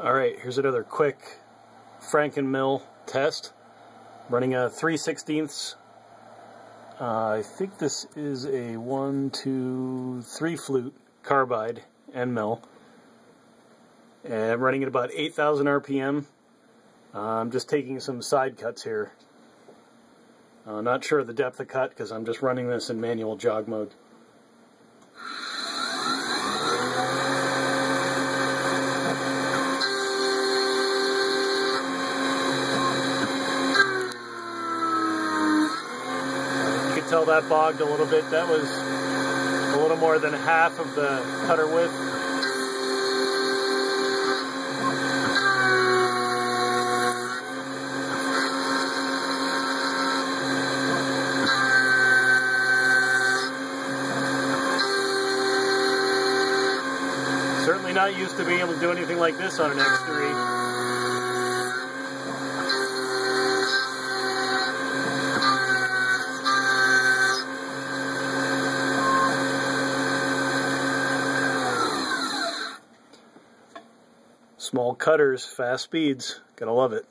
Alright, here's another quick Franken-Mill test. Running a 3 16ths. Uh, I think this is a 1, 2, 3 flute carbide end mill. And I'm running at about 8,000 RPM. Uh, I'm just taking some side cuts here. Uh, not sure of the depth of cut because I'm just running this in manual jog mode. Tell that bogged a little bit. That was a little more than half of the cutter width. Certainly not used to being able to do anything like this on an X3. Small cutters, fast speeds. Gotta love it.